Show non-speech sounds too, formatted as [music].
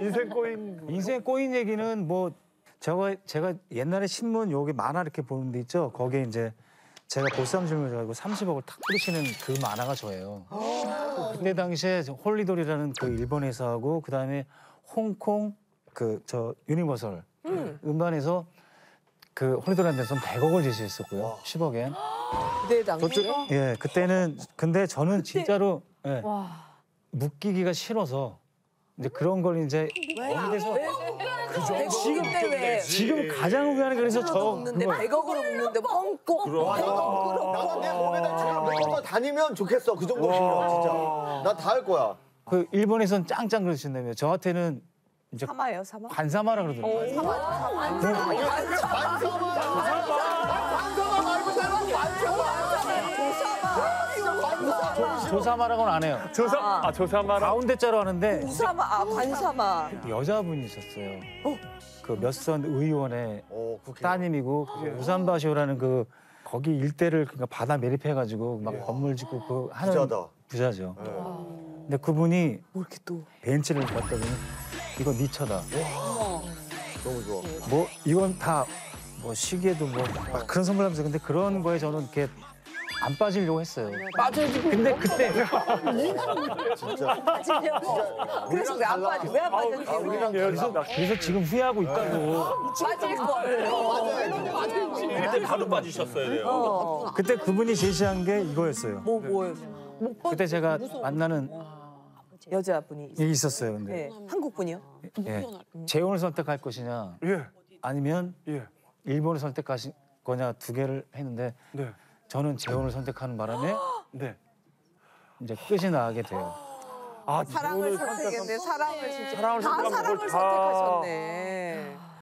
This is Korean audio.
인생 꼬인. 인생 꼬인 얘기는 뭐 제가 제가 옛날에 신문 여기 만화 이렇게 보는 데 있죠. 거기에 이제 제가 보쌈 질문을 가지고 30억을 탁 뿌리시는 그 만화가 저예요. 그때 당시에 저 홀리돌이라는 그 일본 회사하고 그 다음에 홍콩 그 저 유니버설 음반에서 그 홀리돌한테 서 100억을 제시했었고요. 10억엔. 그때 당시에 예, 그때는 근데 저는 진짜로 예, 묶이기가 싫어서 이제 그런 걸 이제 어느 데서 지금 때 왜? 지금 가장 게 그래서 저 먹는데 그거 100억으로 먹는데 뻥꼭 나는 내 몸에다 지금 몇번 다니면 좋겠어. 그 정도 실력 진짜. 나다할 거야. 그 일본에선 짱짱 그러신다며 저한테는 이제 사마예요 사마? 관사마라 그러더라고요. 조사마라고는 안 해요. 조사 아 조사마라. 가운데 자로 하는데 우사마 아 관사마 여자분이 있었어요. 그 몇 선 의원의 어, 국회. 따님이고 그 우산바시오라는 그 거기 일대를 그러니까 바다 매립해가지고 막 건물 짓고 그 하는 부자다. 부자죠. 근데 그분이 뭐 이렇게 또 벤츠를 봤더니 이거 네 차다. 너무 좋아. 뭐 이건 다 뭐 시기에도 뭐 막 그런 선물하면서 근데 그런 거에 저는 이렇게 안 빠지려고 했어요. 빠져야지 근데 그때 진짜. 그래서 왜 안 빠져 왜안 빠졌지 우리랑 그래서 그래서 지금 후회하고 있다고. 빠질 걸 그때 바로 빠지셨어야 돼요. 어. 그때 그분이 제시한 게 이거였어요. 뭐 뭐예요 그때 제가 만나는 여자분이 게 있었어요. 근데 네 한국 분이요 예. 재혼을 선택할 것이냐 예. 아니면 예. 일본을 선택하실 거냐 두 개를 했는데 네. 저는 재혼을 선택하는 바람에 [gasps] 네. 이제 끝이 나게 돼요. 아 사랑을 선택했네 사랑을 진짜 사랑을 다 사랑을 다- 선택하셨네